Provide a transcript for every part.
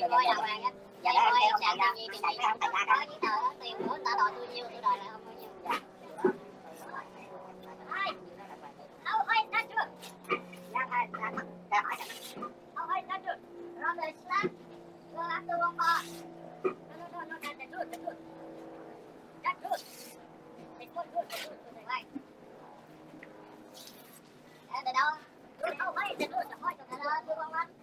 tiền coi đàng hoàng á vậy coi em làm làm gì thì chạy ra chạy ra có giấy tờ đó tiền của người ta đòi tôi nhiêu tôi đòi lại không bao nhiêu Ôi, Âu ơi, ra chưa? Ra, ra, ra, ra hỏi xem. Âu ơi, ra chưa? Rồi, rồi, xuống. Go after one bar. No, no, no, no, that's good, that's good. That's good. It's good, good, good, good, good, right. Ờ, từ đâu? Good, oh, wait, that's good, hỏi từ đâu? Good one, one. Không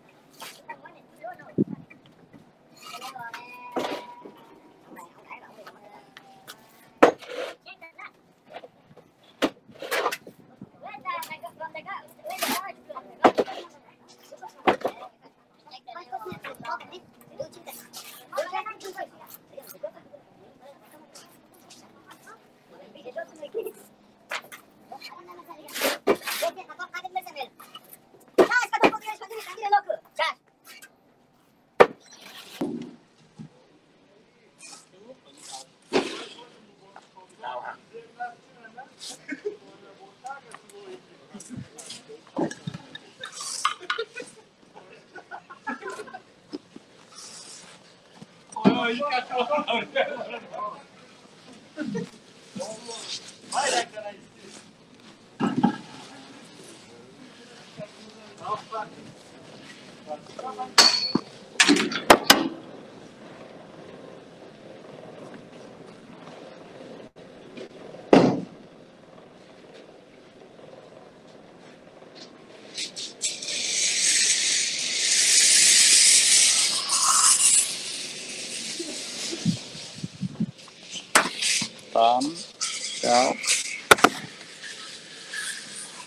Ay, kaç oldu?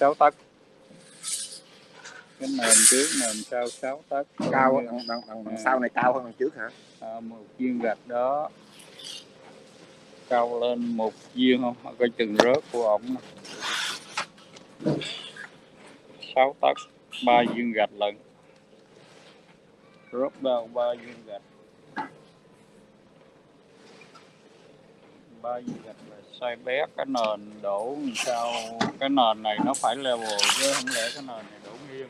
6 tấc. Cái nền trước nền sau 6 tấc. Cao đằng, đằng, đằng, đằng sau này cao hơn đằng trước hả? À, một viên gạch đó. Cao lên một viên không? Coi chừng rớt của ổng 6 tấc ba viên gạch lần rớt đâu ba viên gạch. Ba viên gạch là sai bé cái nền đổ sao cái nền này nó phải level chứ không lẽ cái nền này đổ nghiêng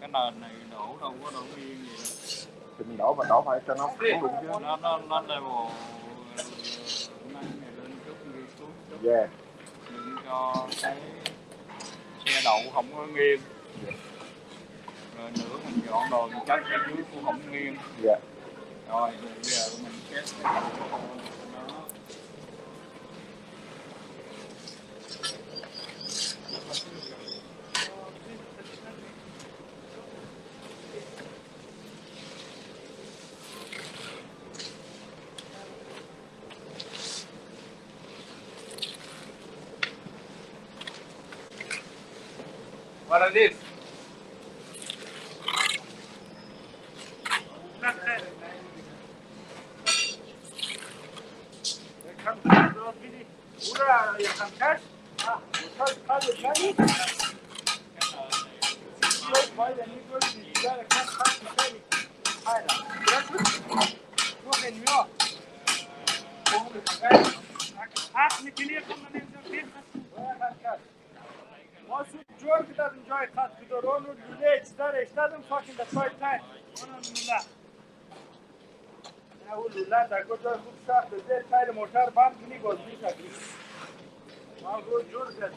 cái nền này đổ đâu có đổ nghiêng gì đâu. Mình đổ và đổ phải cho nó đúng chứ. nó nó nó level Yeah. đừng cho cái xe đậu không có nghiêng rồi nữa mình dọn đồ mình chắc cái dưới cũng không nghiêng Dạ. rồi bây giờ mình xét Jorg doesn't enjoy cut to the roller, you lay, it's there, it's doesn't fucking the third time. Alhamdulillah. انه لولند اگر خوب سخت زیر تایر موتر بند کنی بازی کنی من گفت جور زد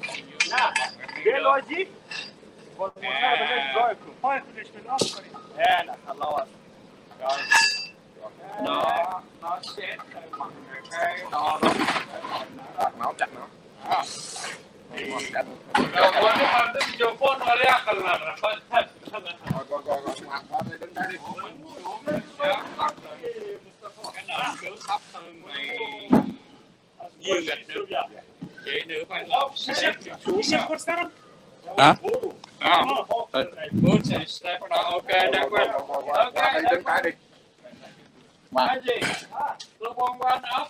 نه به لاجیک باز موتر بزنش رای کن پای خودش بنام کنی نه نه الله واسه No, not shit. Okay, no, no. Tak mau, tak mau. Ah. Kalau gua ni pada dijopon oleh akal lah. Kau tak. Kau kau kau. Apa ada benda ni? kiểu thấp hơn mày nhiều gạch nước chị nữ phải lóc xếp xếp quất sao? hả à muốn xếp step đó ok đang quên ok đứng cái đi mà cái gì tôi quan quan up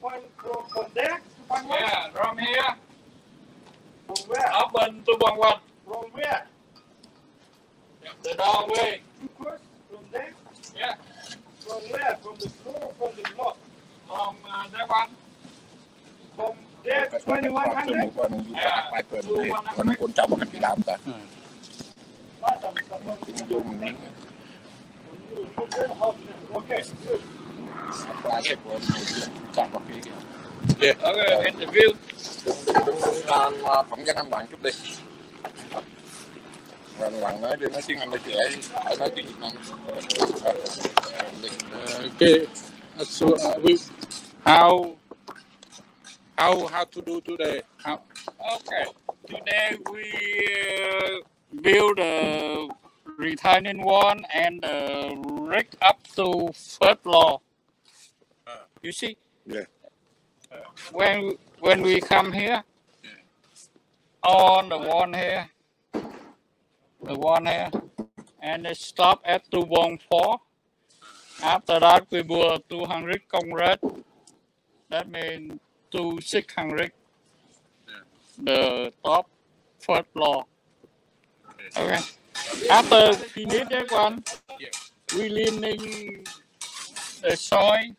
point from from yeah from here from where up and to one one from where the wrong way Yeah. From there, From the floor from the block? From uh, that one. From there, cái cái cái 2100? con con phải cần trong một cái đám cả. Okay. Yeah. Okay, interview. đứng đứng phỏng vấn anh bạn chút đi Okay. So uh, we, how how how to do today? How Okay. Today we uh, build a retaining wall and uh, rig up to first floor. You see? Yeah. When when we come here, on the wall here, the one here, and it stop at two one four. After that, we two hundred concrete. That means two six hundred. The top first floor. Okay. After finish that one, Yeah. we leaning the soil.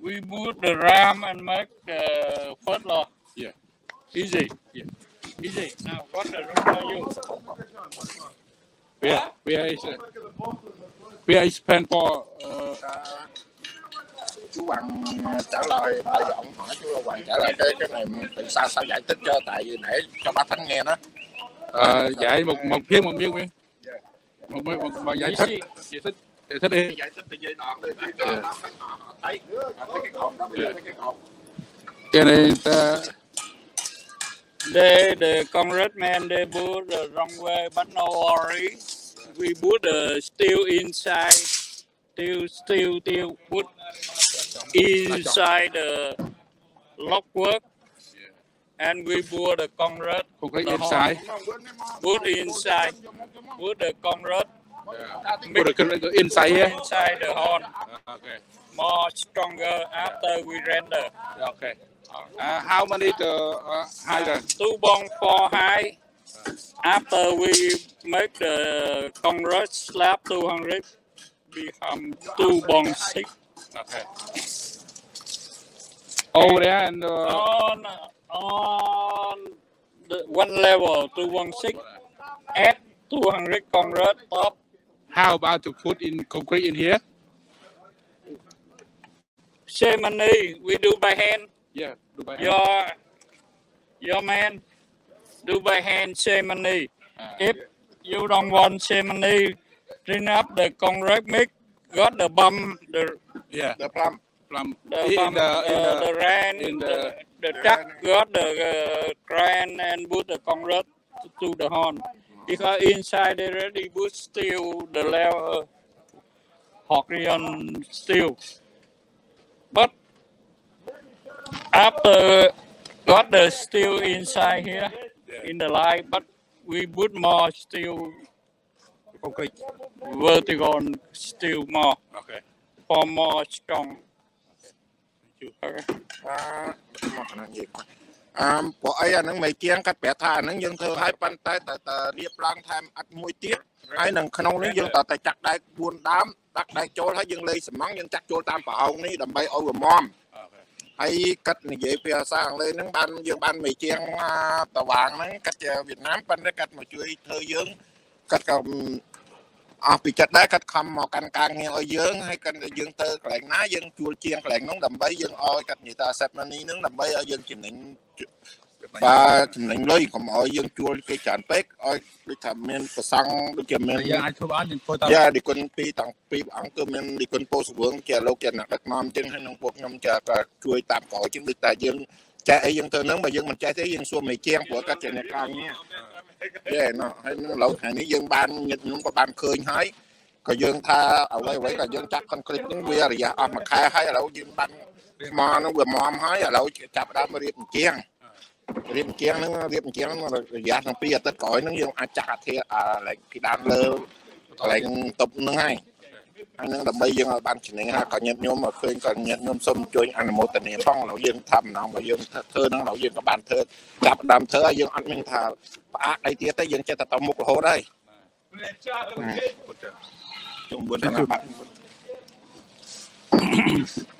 We put the ram and make the first floor. Yeah. Easy. Yeah. Easy. Now, the room are you? where where is uh, where is plan for uh, chú Hoàng trả lời bây giờ ông hỏi chú Hoàng trả lời cái cái này từ sao sao giải thích cho tại vì để cho bác Thắng nghe đó. Uh, giải một một phía một miếng một một, một, một giải thích. giải thích giải thích đi. Giải thích từ giai đoạn đi. Họ thấy thấy cái cột đó cái cột. Cái này ta They, the concrete man, they put the wrong way, but no worry. We put the steel inside, steel, steel, steel, put inside the lock work, and we put the không có the inside. Put inside. put the concrete put the inside here inside the horn, okay more stronger after we render. okay uh, how many the uh, higher Two bong four high. After we make the concrete slab 200, become two bong six. okay over there and uh, On on the one level, two bong six. Add 200 concrete top. how about to put in concrete in here Ceremony we do by hand. yeah do by hand. Your your man do by hand ceremony. Uh, If you don't want ceremony, bring up the concrete mix, got the bum, the yeah the plum plum the in bum, the uh, the the ran, in the the- the truck got the uh, crane and put the concrete to the horn. Because inside they already put steel, the level Hawkian steel. But after got the steel inside here in the line, but we put more steel, okay, vertical steel more, okay, for more strong. Okay. Đầm bay over mom okay ហើយកាត់និយាយភាសាអង់គ្លេសហ្នឹងបានយើងបានមេជាងតវាងហ្នឹងកាត់ជាវៀតណាមប៉ុន្តែកាត់មកជួយធ្វើយើងកាត់ក៏អស់ពីចិត្តដែរកាត់ខំមកកាន់ការងារឲ្យយើងហើយកាន់តែយើងទៅកន្លែងណាយើងជួលជាងកន្លែងហ្នឹងដើម្បីយើងឲ្យកាត់និយាយថា set money ហ្នឹងដើម្បីឲ្យយើងចំណេញ បាទចំណេញលុយកុំឲ្យយើងជួលគេច្រើនពេកឲ្យដូចថាមានប្រសង់ដូចជាមានយើងអាចធ្វើបានយើងធ្វើតាមយ៉ាឌីគុណពីតាំងពីព្រះអង្គគឺមានឌីគុណពោសវងជាលោកជាអ្នកដឹកនាំចឹងហើយនឹងពួកខ្ញុំចាក៏ជួយតាមក្រោយចឹងដូចតែយើងចេះអីយើងធ្វើហ្នឹងបើយើងមិនចេះទេយើងសួរមេជាងព្រោះគាត់ជាអ្នកការងារយេណោះហើយនឹងឡូវថ្ងៃនេះយើងបានញាតិខ្ញុំក៏បានឃើញហើយក៏យើងថាអ្វីអ្វីក៏យើងចាក់កុនគ្រីតហ្នឹងវារយៈអស់មួយខែហើយឥឡូវយើងបានថ្មហ្នឹងវាមមហើយឥឡូវចាប់ដើមរៀបអញ្ជាង រៀបអញ្ជាងហ្នឹងរៀបអញ្ជាងហ្នឹងរយៈទាំងពីរអាទិត្យក្រោយហ្នឹងយើងអាចចាក់អាធាអាឡែកពីដើមលើកន្លែងតុបហ្នឹងហើយហើយនឹងដើម្បីយើងឲ្យបានចំណេញហើយក៏ញាតិញោមមកឃើញក៏ញាតិញោមសូមជួយអនុមោទនាផងឥឡូវយើងថាម្ដងបើយើងធ្វើហ្នឹងឥឡូវយើងក៏បានធ្វើចាប់ដើមធ្វើហើយយើងអត់មានថាផ្អាកអីទៀតទេយើងចេះតែទៅមុខរហូតហើយជុំបួនធនបត្តិចាប់បាត់តែ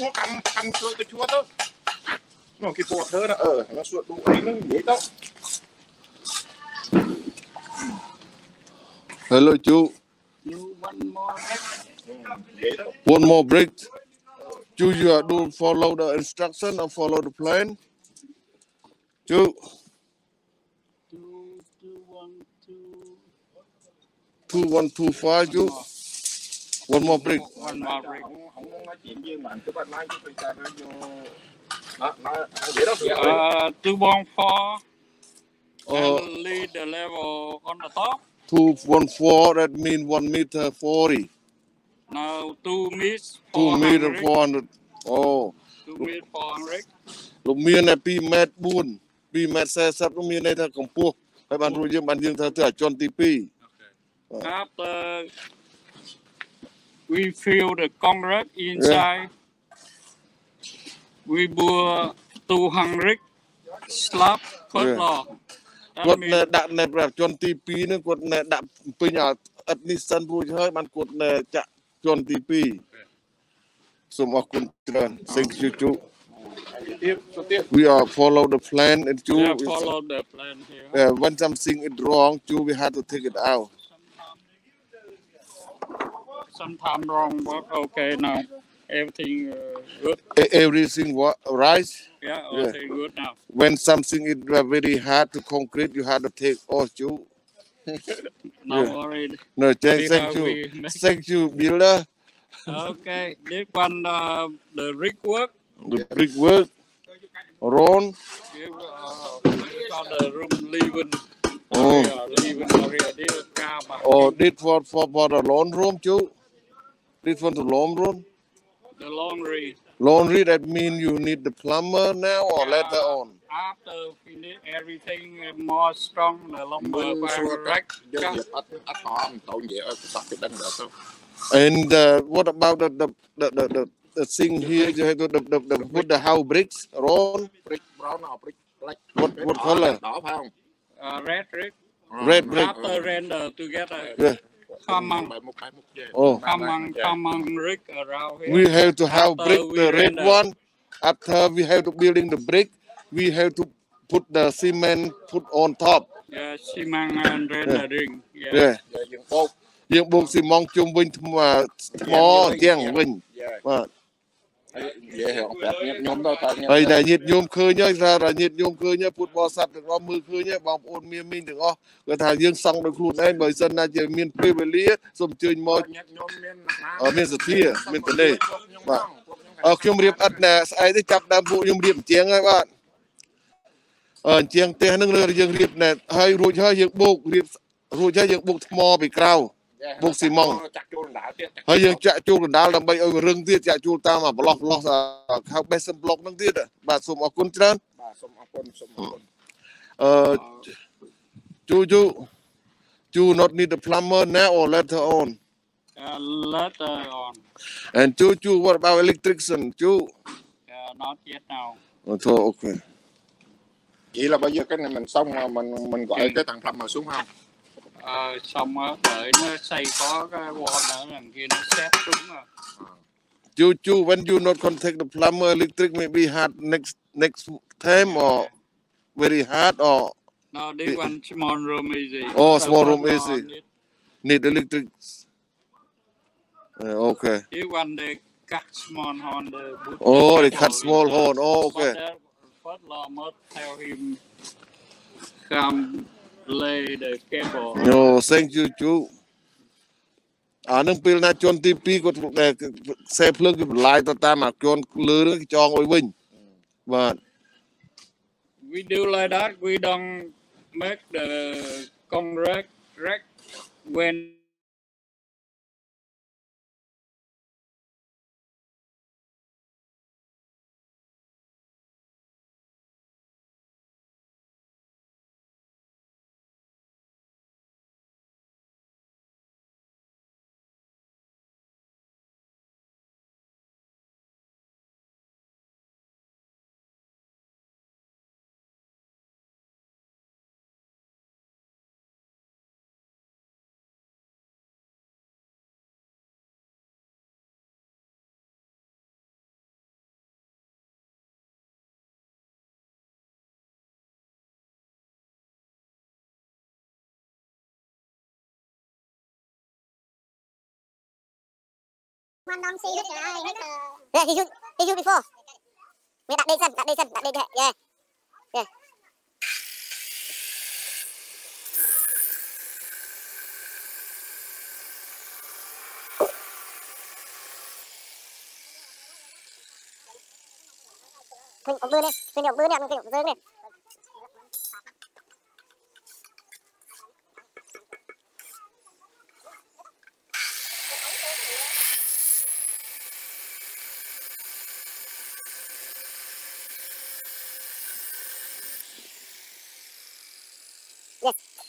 nó cầm cầm tao chua đó. Nó cái bột đó, ờ, nó suốt đủ ấy nó dễ đó. Hello, Chu. one more break. Chu, you are do follow the instruction or follow the plan? Chu, two two one two two one two five. Chu, one more break. one more break Không không muốn nói chuyện với bạn, cứ bạn nói chứ tôi cho nó vô. Đó, nó dễ đó. uh two one four Uh, and lead the level on the top two one four. That mean one meter forty. now two miss Two 400, meter four hundred. Oh, two miss four hundred លោកមានតែ2ម៉ែត្រ4 2ម៉ែត្រ40នោះមានន័យថាកម្ពស់ហើយបានរួចយើងបានយើងធ្វើទៅអាជាន់ទី2 after we fill the concrete inside we bore 200 slab per Yeah. floor that គាត់ means នៅដាក់នៅប្រជាន់ទី2ហ្នឹងគាត់នៅដាក់ពេញឲ្យឥតនេះសិនរួចហើយបានគាត់នៅចាក់ជាន់ទី2សូមអរគុណច្រើន Thank you ជូ Tiếp, số tiếp. we are follow the plan and ជូ yeah, follow the plan here uh, when something is wrong ជូ we have to take it out sometime wrong but okay now everything uh, good. E- everything what right? Yeah Yeah. everything good now. When something is very hard to concrete you have to take off ជូ now Yeah. already no thank, thank you. thank you builder okay this one uh, the brickwork. The brickwork. Ron. Give uh, the room leaving Oh. leaving area this car for for for the lawn room ជូ This one's a long run? The long read. Long that mean you need the plumber now or uh, later on? After finish everything more strong, the lumber fire rack. And uh, what about the, the, the, the, the the thing here, you have to the, the, the, put the how bricks on. Brick brown or brick black. What what color? Uh, red brick. Red brick. After render together. Yeah come on Bài một bài một về. Oh, come on come on brick around here we have to have After brick we the red render. one. After we have to building the brick, we have to put the cement put on top. yeah xi măng and rendering yeah, Yeah. Về dựng cốt. យើងបុកស៊ីម៉ងជុំវិញថ្មថ្មជាងវិញ Về. បាទ Về hiểu đẹp nhép nhóm đâu ta nhép. ហើយតែញាតិញោមឃើញហើយថាតែញាតិញោមឃើញហើយពុទ្ធបរិស័ទទាំងអស់មើលឃើញហើយបងប្អូនមានមីងទាំងអស់គាត់ថាយើងសង់ដោយខ្លួនឯងបើមិនសិនណាជាមានពេលវេលាសូមអញ្ជើញមក Nhép nhóm miền អឺមានសទ្ធាមានតលេបាទអឺខ្ញុំរៀបអត់ណាស្អែកទេចាប់ដើមពួកខ្ញុំរៀបអញ្ចឹងហើយបាទអឺអញ្ចឹងផ្ទះហ្នឹងលើយើងរៀបណែហើយរួចហើយយើងបូករៀបរួចហើយយើងបូកថ្មពីក្រៅ Buộc xi măng. Chặt chuông đã tiết. ហើយយើងចាក់ជួលកណ្ដាលដើម្បីឲ្យរឹងទៀតចាក់ជួលតាមអាប្លោះប្លោះហៅ base block ហ្នឹងទៀតបាទសូមអរគុណច្រើន Bà xôm áo quân xôm áo quân. អឺជូជូជូ not need the plumber now or later on uh, later on and ជូជូ what about electrician ជូ uh, not yet now អូthôi okay Vậy là bây giờ cái này mình xong mà mình mình gọi cái thằng Lâm mà xuống không? Ờ, xong á đợi nó xây có cái wall ở đằng kia nó xét xuống rồi Chu Chu, when you not contact the plumber, electric may be hard next next time or very hard or No, this one small room easy. Oh, small room easy. need- electric. Uh, okay. This one they cut small on the oh they cut small horn. Oh okay. First law must tell him come lay the cable. oh thank you ជូអានឹងពេលណាជន់ទី2គាត់ដែលខ្សែភ្លើងគឺបន្លាយទៅតាមអាជន់លើនឹងគេចងអុយវិញបាទ We do like that. We don't make the correct correct when Non see hết rồi. Yeah, he used he used before. Mày đặt đây xem, đặt đây xem, đặt đây đây. Yeah. Yeah. Quỳnh ổng bươn đi, Quỳnh ổng bươn đi, Quỳnh ổng bươn đi. Yes.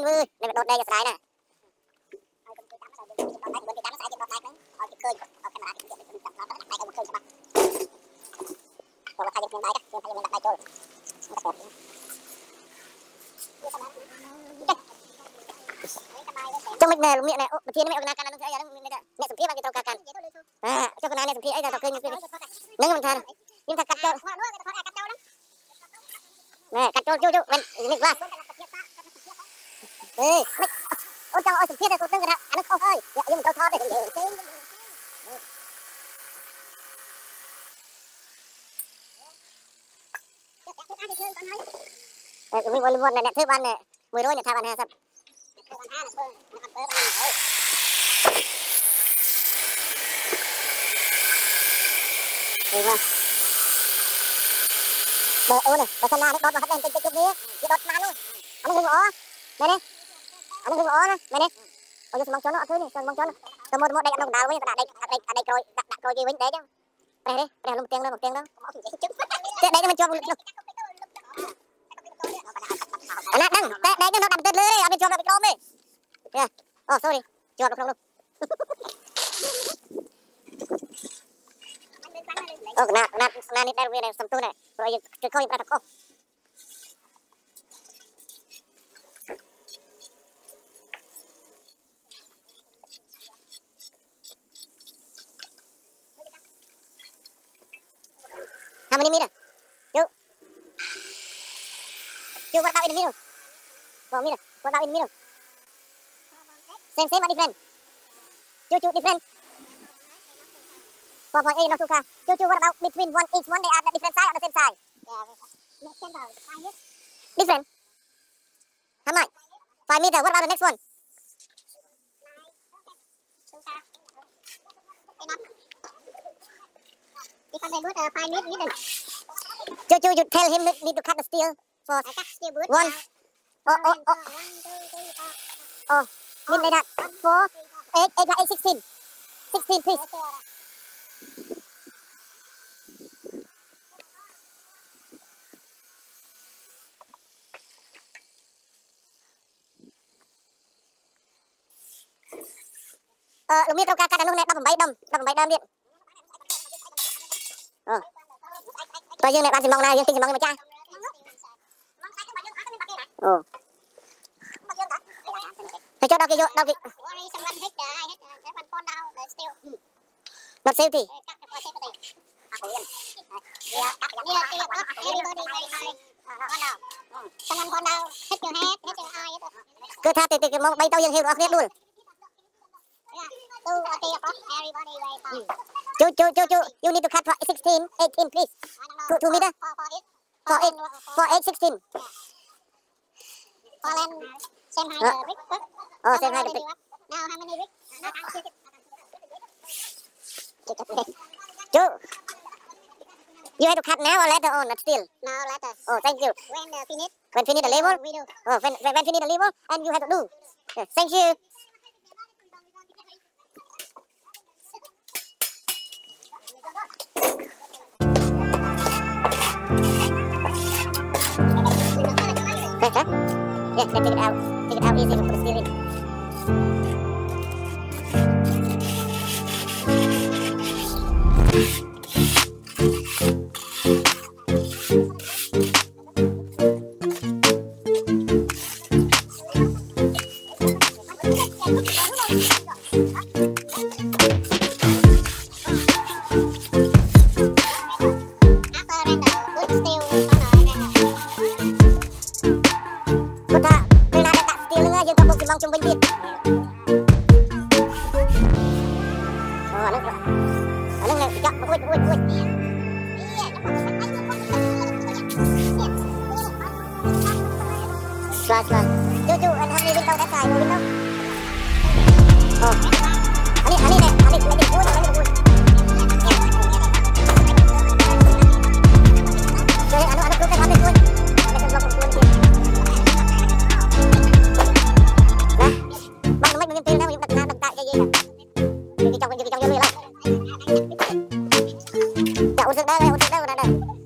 Không tinh tinh men ơi này đột đây cái sải nè trong mình nè miệng này ô thiên mẹ ông can nó sẽ giờ mẹ mẹ cái tàu can à cho con này sủng kia ấy là tàu kinh nâng mình thà nhưng thật cắt cho nè cắt cho chú chú mình mình qua đây anh đào với đặt đây, đặt đây, đặt đây rồi, đặt đặt này gì vĩnh để chứ. Đây đi, đây là một tiền đó, một tiền đó. Đây đây cho mình cho mình. Anh đang, đây đây chỉ đốt má lưới, anh nó bị lom đi. đây sorry. Cho nó không luôn. Oh, kena, kena, kena ni dari dari sentuh ni. Kalau yang kau yang berapa kau? How Two, what about in the middle? Four meter. What about in the middle? Same, same or different? Two, different. 4.8 not too far. Two, what about between one each one? They are the different side or the same side? Yeah, different. How much? Five meter. What about the next one? Because they put uh, five middle. Two, two, you tell him need to cut the steel four, one. Oh, oh, oh. Oh, midnight. Four, eight, eight, eight, sixteen. Sixteen, please. Ờ, đúng biết đâu ca ca đàn luôn này, 3.7 đồng, 3.7 đồng điện. Ờ. Tôi dương này, bạn chỉ mong này, dương tin chỉ mong này trai ừ. Thầy cho đau kia vô, đau kia Ngập siêu thì. Cứ tha từ cái bay tao dân hiệu luôn. Chú chú chú chú you need to cut for 16 18 please. To, to đó. For 8 16 Same height, uh, brick, huh? oh same height brick? Now how many brick? chú. You have to cut now or later on? But still. Now later. oh thank you. When uh, finish, when finish the level we do. oh when when finish the level and you have to do. Yeah, thank you. Huh? Take it out, take it out, take it out, easy, from the ceiling. No, no, no.